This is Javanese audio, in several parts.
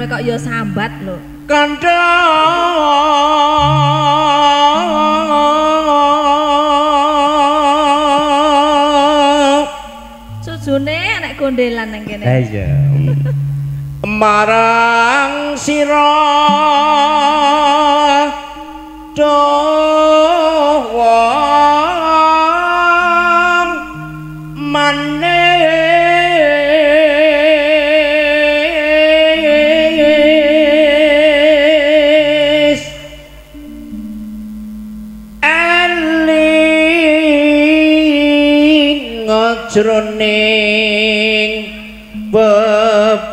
ya sambat lho. Kandha Sujune nek gondelan nang kene. Ha iya. Marang sira dawa ngajroning bebrayan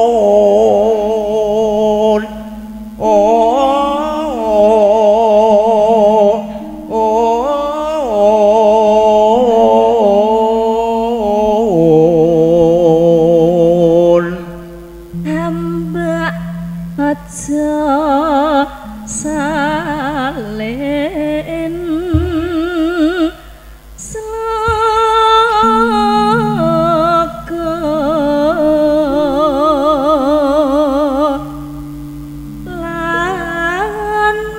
aja salen.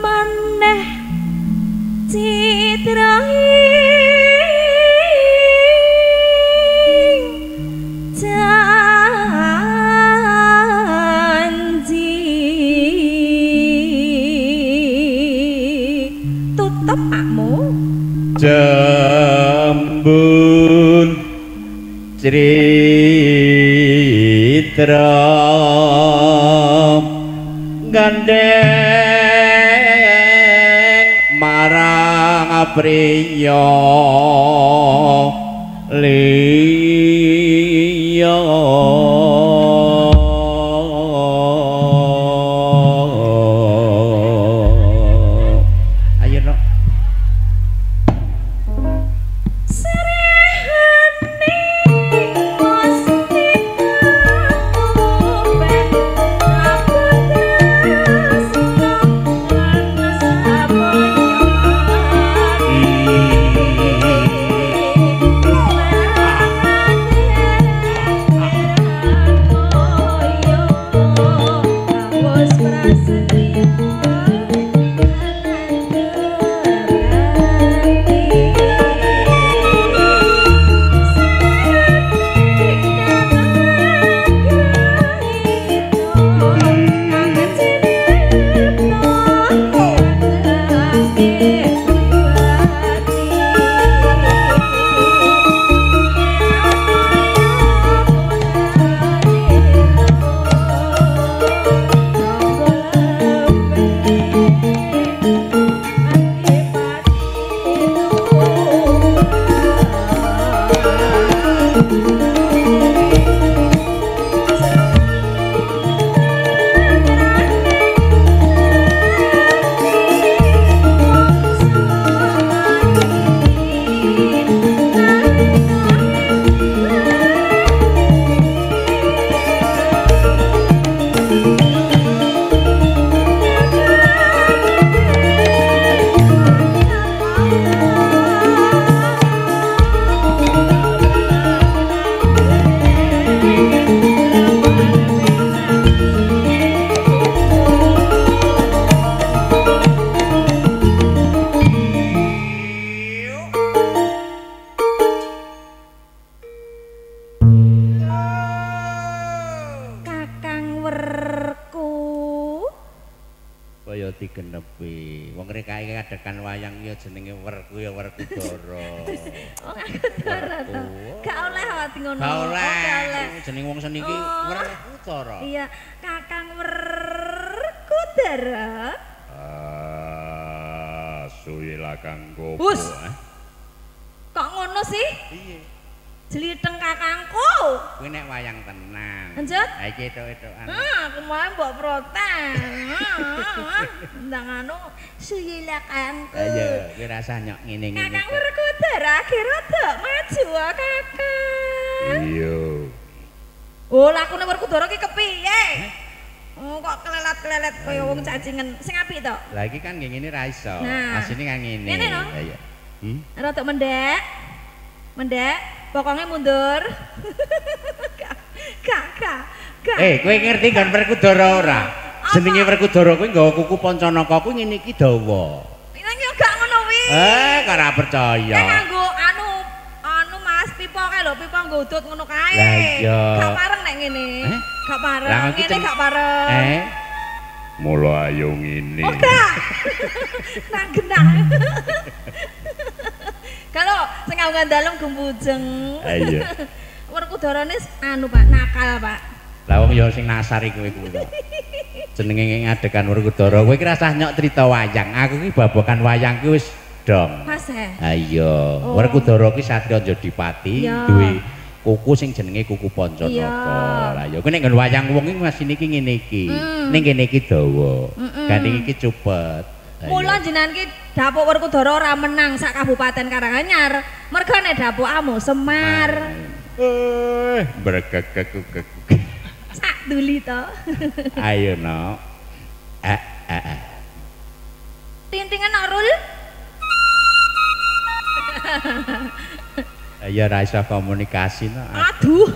Maneh citraing cerita gandeng marang priya liya jenenge werku ya dara to. Gak oleh ati ngono. Gak Oh, oleh. gak oleh. Jeneng wong seni iki Oh. Werkudara. Iya, Kakang Werkudara. Ah, suwila kanggo. Hus. eh? Kok ngono sih? Iya. Jeliteng kakangku. Kuwi nek wayang tenan. Lanjut. Ha iki etok-etokan. Ah, kemarin mbok protes. Ndang anu suyila kakangku. Ayo, kuwi rasah nyok ngene-ngene. Kakang Werkudara kira dak maju Kakang. Iya. Oh, lakune Werkudara ki kepiye? Oh, kok kelelet-kelelet kaya wong cacingen. Sing apik to? Lah iki kan nggih ngene ra iso. Nah. Asline kan ngene. Ngene no? Ayo. Hmm? Rada mendek. Mendek, pokoknya mundur. Kak, kak, kak. Eh, kowe ngerti kan Werkudara ora? Apa? Jenenge Werkudara kuwi nggawa kuku Pancanaka kuwi ngene iki dawa. Ini yo gak ngono wi. Eh, kok ora Nek percaya. nganggo anu anu Mas pipa kae lho, pipa nggodot ngono kae. Lah iya. Gak pareng nek ngene. Eh? Gak pareng. Ngene gak pareng. Eh, Mula ayo ngene. Oh gak. Nang genah. Kalau sing nganggo dalem gembujeng. Ayo. Werkudarane anu Pak, nakal Pak. lah wong ya sing nasar iku iku. lho. Jenenge ngadekan Werkudara, kowe iki rasah nyok crita wayang. Aku iki babagan wayang ki wis dong. Pas eh. Ayo, Oh. Werkudara ki Satya Jodipati Iya. duwe kuku sing jenenge kuku Pancanaka. Iya. Lah ya kowe nek nggon wayang wong iki masih niki ngene iki. Mm. Ning kene iki dawa. Gandeng iki cepet. Mula jenengan ki dapuk Werkudara ora menang sak Kabupaten Karanganyar. Mergo nek dapuk amu Semar. Eh, berkekek Sak duli to. Ayo no. Eh, eh, eh. Tintingan Arul. Ya ra iso komunikasi no. Aduh.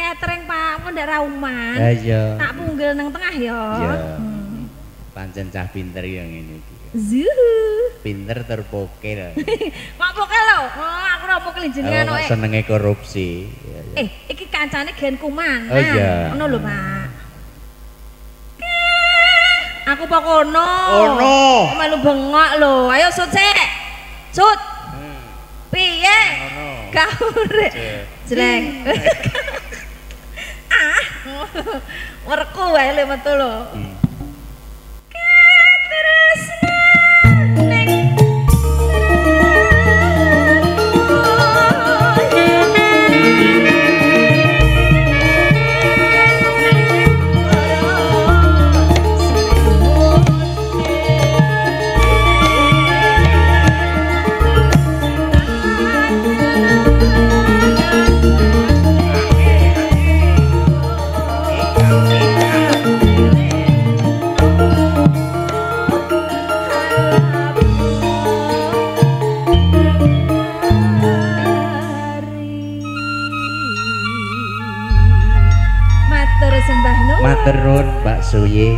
Catering Pak, mun ndak rauman. Ayo. Tak punggil nang tengah ya. Iya. Hmm. Pancen cah pinter ya ngene iki. Zuhu. Pinter terpokil. Kok pokel lho? Oh, aku ora pokel jenengan Oh, kok. senenge korupsi. Iya, iya. Eh, iki kancane Gen Kuman. Oh, iya. Ngono lho, Pak. Aku pok kono. Ono. Kok Melu bengok lho. Ayo sut sik. Sut. Hmm, Piye? Ono. Kaure. Cek. Jeleng. Werku wae le metu lho. Hmm.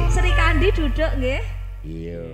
Sri Kandi duduk nggih. Iya.